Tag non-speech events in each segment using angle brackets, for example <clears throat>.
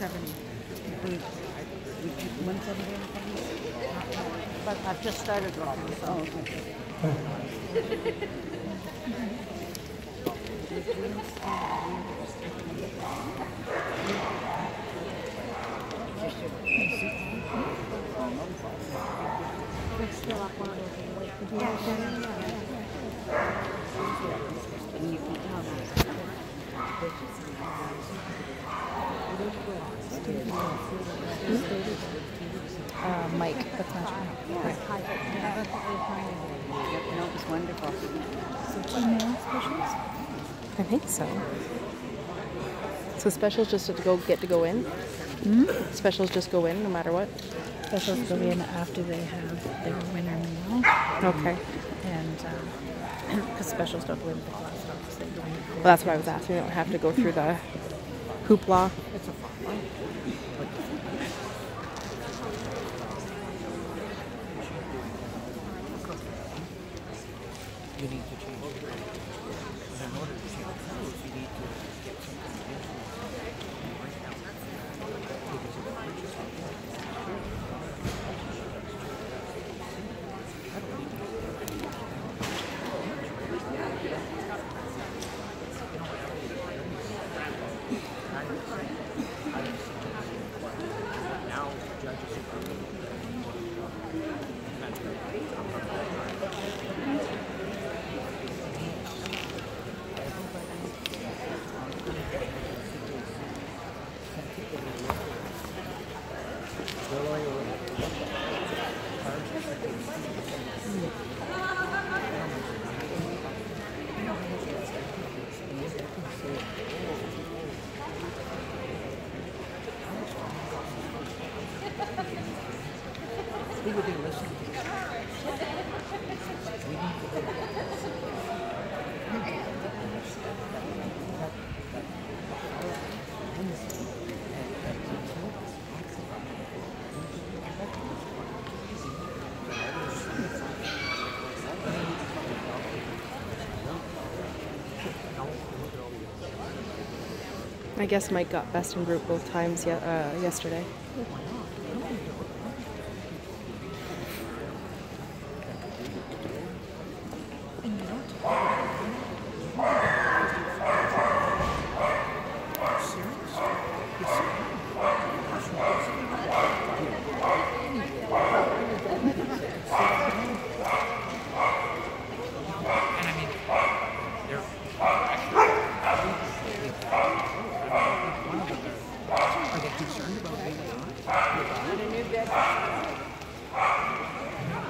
I've just started looking, so. And you can tell. Uh, Mike, that's not Yep, no, it was wonderful. I think so. So specials just to go get to go in. Specials just go in no matter what. Specials go in after they have their winner meal, Okay. and <clears throat> because specials don't go in the glass box, they go in. Well, that's what I was asking. You don't have to go through the hoopla. You need to change it. But in order to change the rules, you need to get something into it. Right Would they listen to? I guess Mike got best in group both times ye- uh, yesterday.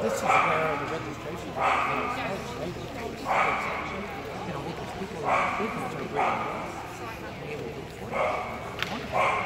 This is where the registration is. Know, because people are, people are